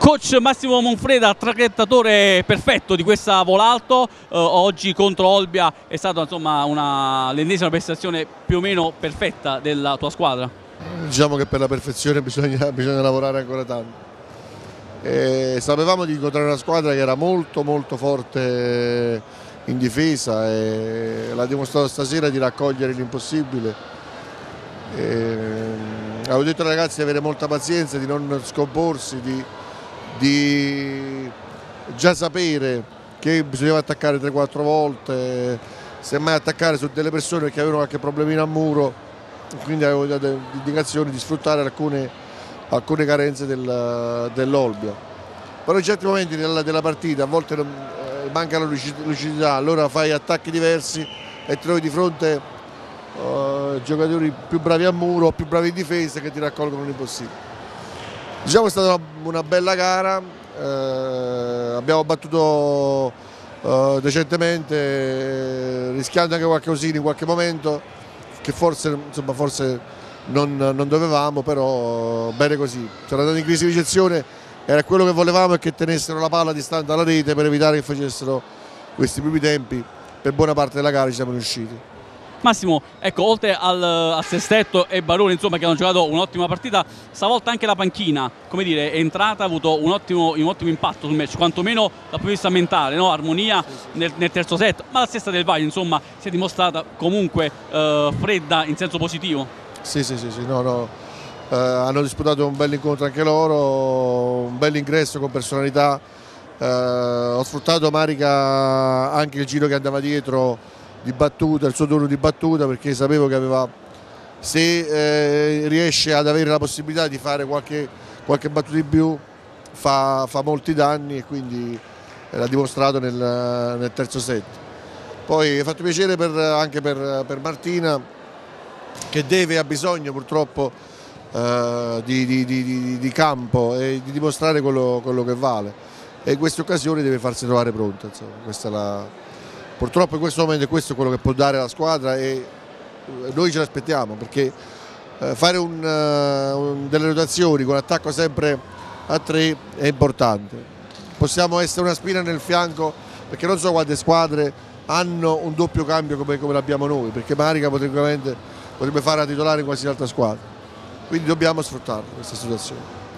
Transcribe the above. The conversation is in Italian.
Coach Massimo Monfreda, traghettatore perfetto di questa Volalto, eh, oggi contro Olbia è stata l'ennesima prestazione più o meno perfetta della tua squadra? Diciamo che per la perfezione bisogna, bisogna lavorare ancora tanto. E sapevamo di incontrare una squadra che era molto molto forte in difesa e l'ha dimostrato stasera di raccogliere l'impossibile. Avevo detto ai ragazzi di avere molta pazienza, di non scomporsi, di, di già sapere che bisognava attaccare 3-4 volte, semmai attaccare su delle persone perché avevano qualche problemino a muro, quindi avevo dato indicazioni di sfruttare alcune, alcune carenze del, dell'Olbia. Però in certi momenti della, della partita a volte non, eh, manca la lucidità, allora fai attacchi diversi e trovi di fronte uh, giocatori più bravi a muro più bravi in difesa che ti raccolgono l'impossibile. Diciamo è stata una, bella gara, eh, abbiamo battuto eh, decentemente, eh, rischiando anche qualcosina in qualche momento, che forse, insomma, forse non, non, dovevamo, però bene così. C'era andata in crisi di ricezione, era quello che volevamo e che tenessero la palla distante dalla rete per evitare che facessero questi primi tempi. Per buona parte della gara ci siamo riusciti. Massimo, ecco, oltre al, a Sestetto e Barone insomma, che hanno giocato un'ottima partita, stavolta anche la panchina come dire, è entrata, ha avuto un ottimo, un ottimo impatto sul match, quantomeno dal punto di vista mentale, no? armonia nel, nel, terzo set, ma la stessa del Valle insomma, si è dimostrata comunque eh, fredda in senso positivo. Sì, sì, sì, sì no, no. Eh, hanno disputato un bel incontro anche loro, un bel ingresso con personalità. Eh, ho sfruttato Marica anche il giro che andava dietro di battuta, il suo turno di battuta perché sapevo che aveva, se eh, riesce ad avere la possibilità di fare qualche, qualche battuta in più fa, fa, molti danni e quindi l'ha dimostrato nel, nel, terzo set. Poi ha fatto piacere per, anche per, per, Martina che deve, ha bisogno purtroppo eh, di, di, di, di, campo e di dimostrare quello, quello, che vale e in queste occasioni deve farsi trovare pronta. Insomma. Questa è la, Purtroppo in questo momento questo è quello che può dare la squadra e eh, noi ce l'aspettiamo perché eh, fare un, uh, un, delle rotazioni con attacco sempre a tre è importante. Possiamo essere una spina nel fianco perché non so quante squadre hanno un doppio cambio come, come l'abbiamo noi, perché Marica potrebbe, potrebbe fare la titolare in qualsiasi altra squadra. Quindi dobbiamo sfruttarla questa situazione.